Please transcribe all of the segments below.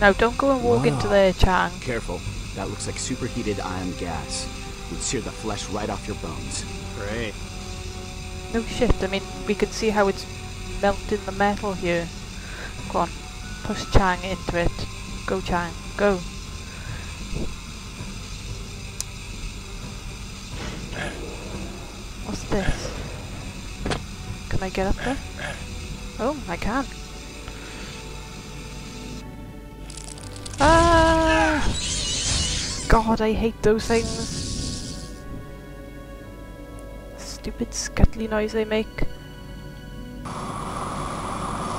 Now don't go and walk into Wow. there, Chang. Careful. That looks like superheated ion gas. Would sear the flesh right off your bones. Great. No shit, I mean, we can see how it's melting the metal here. Go on, push Chang into it. Go Chang, go. What's this? Can I get up there? Oh, I can. Ah! God, I hate those things. Stupid scuttly noise they make.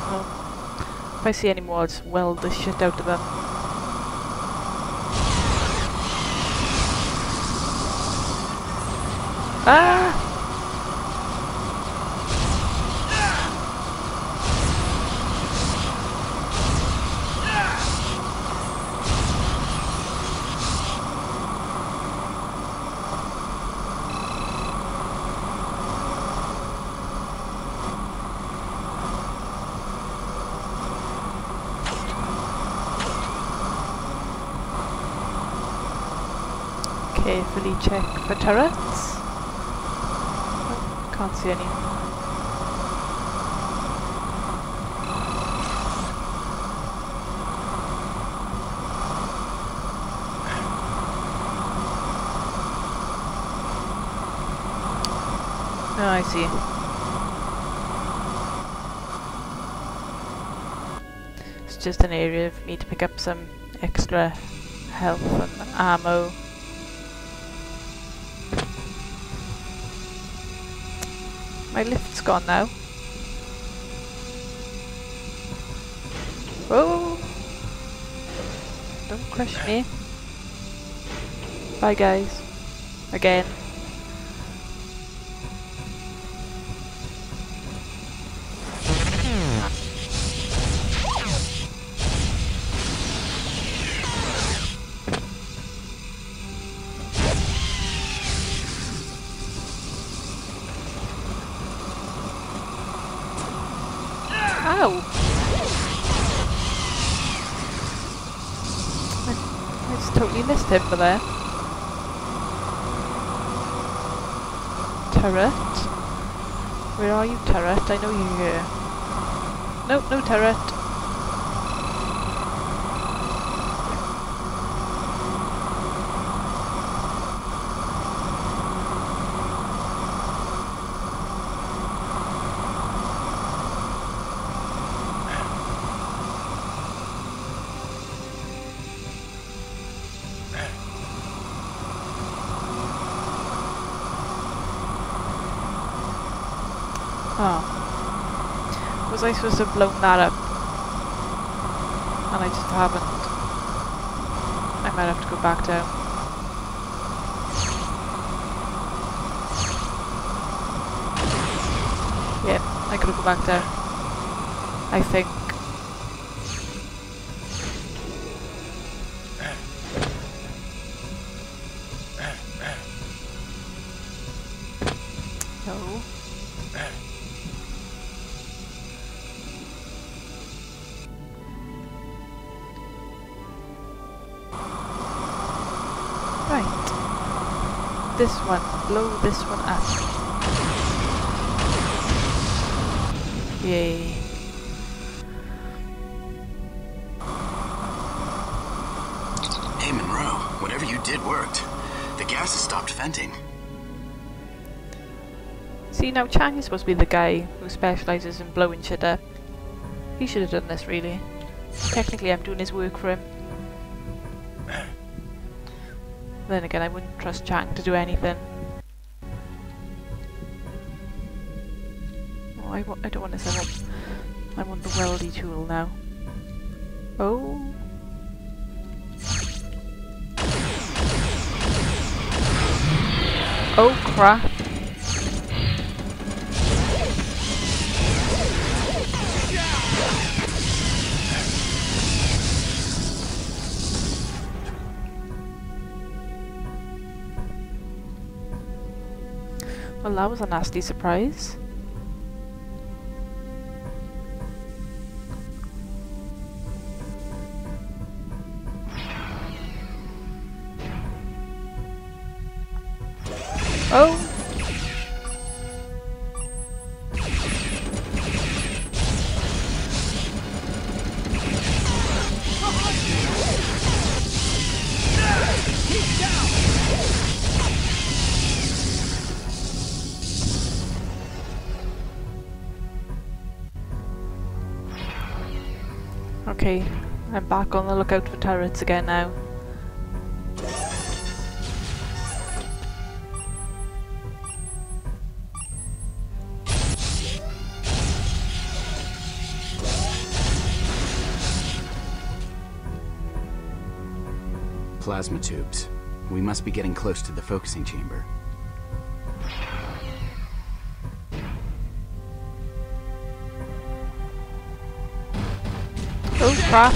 Oh. If I see any more, I'll just weld the shit out of them. Ah! Carefully check for turrets. Oh, can't see any. Oh, I see. It's just an area for me to pick up some extra health and ammo. My lift's gone now. Oh! Don't crush me. Bye guys. Again. Just for there. Turret? Where are you, turret? I know you're here. Nope, no turret. Oh. Was I supposed to have blown that up? And I just haven't. I might have to go back down. Yeah, I gotta go back there. I think. Right. This one. Blow this one up. Yay. Hey, Munro. Whatever you did worked. The gas has stopped venting. See, now Chang is supposed to be the guy who specialises in blowing shit up. He should have done this, really. Technically, I'm doing his work for him. Then again, I wouldn't trust Chang to do anything. Oh, I, I don't want to I want, I want the weldy tool now. Oh. Oh crap. Well, that was a nasty surprise. Oh! Okay, I'm back on the lookout for turrets again now. Plasma tubes. We must be getting close to the focusing chamber. Oh crap!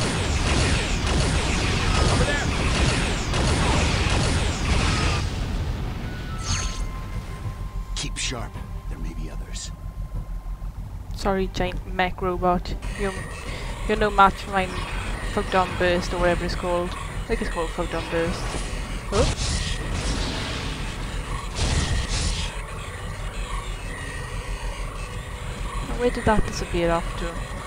Keep sharp. There may be others. Sorry, giant mech robot. You're, you're no match for my photon burst or whatever it's called. I think it's called photon burst. Where did that disappear off to?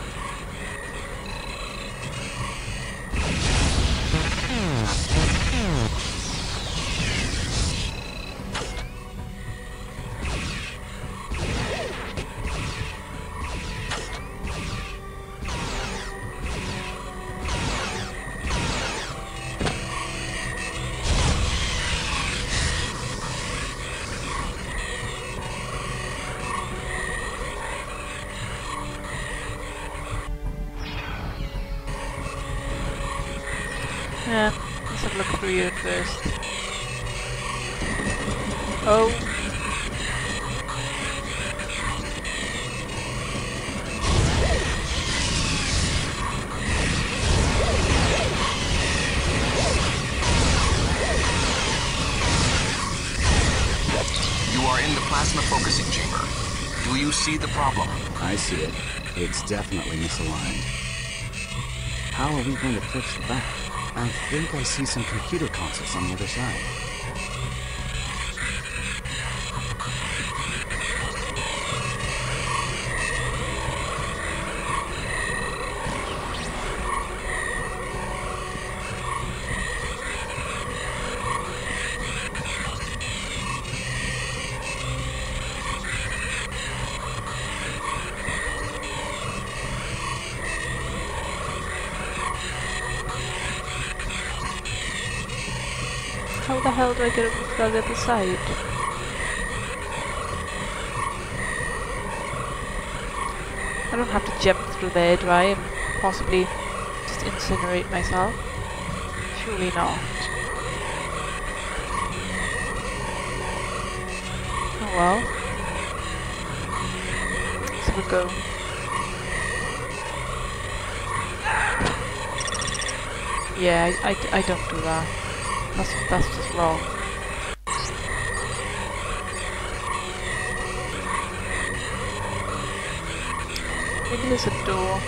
Let's have a look through you first. Oh. You are in the plasma focusing chamber. Do you see the problem? I see it. It's definitely misaligned. How are we going to push back? I think I see some computer consoles on the other side. The hell do I get to the other side? I don't have to jump through there, do I? And possibly just incinerate myself? Surely not. Oh well. Have a go. Yeah, I, I, I don't do that. That's, that's just wrong. Maybe there's a door.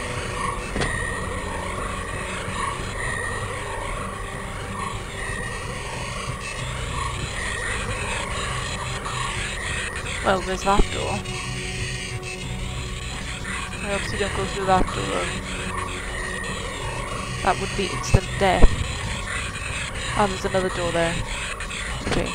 Well, there's that door. I obviously don't go through that door. That would be instant death. Oh, there's another door there. Okay.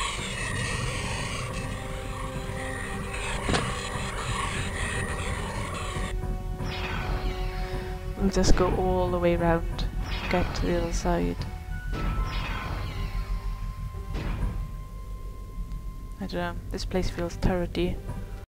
We'll just go all the way round, get to the other side. I don't know, this place feels turrety.